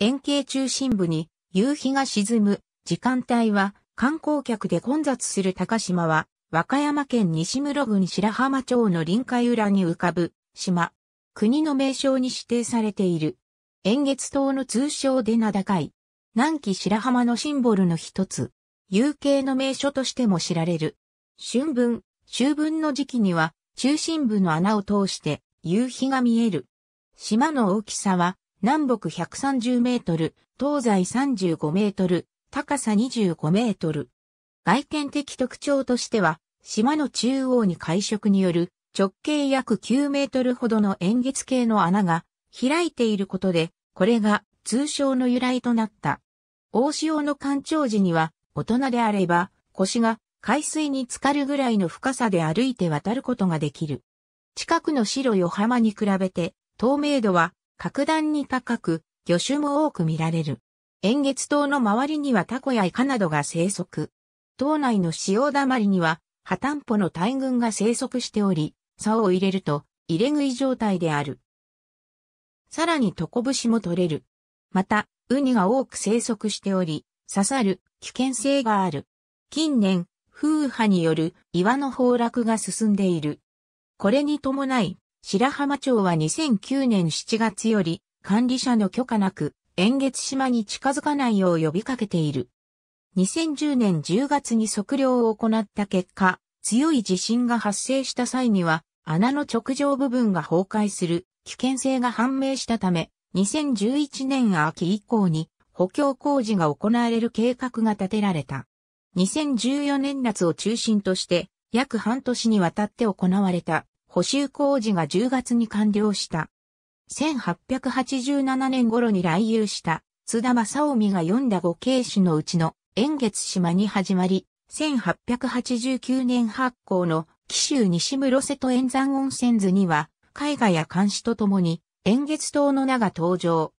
円形中心部に夕日が沈む時間帯は観光客で混雑する高島は和歌山県西室郡白浜町の臨海裏に浮かぶ島。国の名称に指定されている。円月島の通称で名高い。南紀白浜のシンボルの一つ。有形の名所としても知られる。春分、秋分の時期には中心部の穴を通して夕日が見える。島の大きさは南北130メートル、東西35メートル、高さ25メートル。外見的特徴としては、島の中央に海色による直径約9メートルほどの円月形の穴が開いていることで、これが通称の由来となった。大潮の干潮時には、大人であれば腰が海水に浸かるぐらいの深さで歩いて渡ることができる。近くの白余浜に比べて透明度は格段に高く、魚種も多く見られる。円月島の周りにはタコやイカなどが生息。島内の潮だまりには、破綻歩の大群が生息しており、竿を入れると入れ食い状態である。さらにトコブシも取れる。また、ウニが多く生息しており、刺さる危険性がある。近年、風波による岩の崩落が進んでいる。これに伴い、白浜町は2009年7月より管理者の許可なく、円月島に近づかないよう呼びかけている。2010年10月に測量を行った結果、強い地震が発生した際には、穴の直上部分が崩壊する危険性が判明したため、2011年秋以降に補強工事が行われる計画が立てられた。2014年夏を中心として約半年にわたって行われた補修工事が10月に完了した。1887年頃に来遊した津田正臣が読んだ五景種のうちの円月島に始まり、1889年発行の紀州西室瀬戸円山温泉図には絵画や監視とともに円月島の名が登場。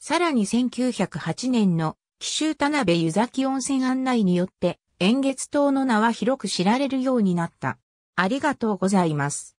さらに1908年の紀州田辺湯崎温泉案内によって円月島の名は広く知られるようになった。ありがとうございます。